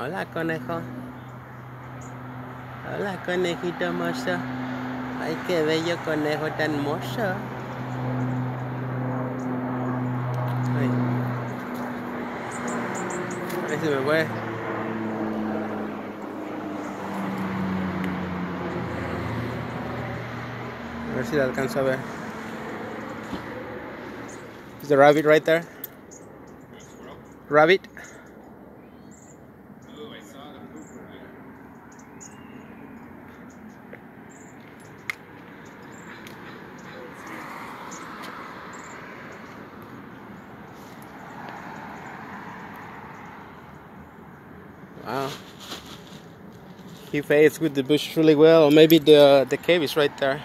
Hola, conejo. Hola, conejito hermoso. Ay, qué bello conejo tan hermoso. Ay. A ver si me fue. A ver si la alcanzo a ver. Is the rabbit right there? Rabbit? Wow. He fades with the bush really well, or maybe the the cave is right there.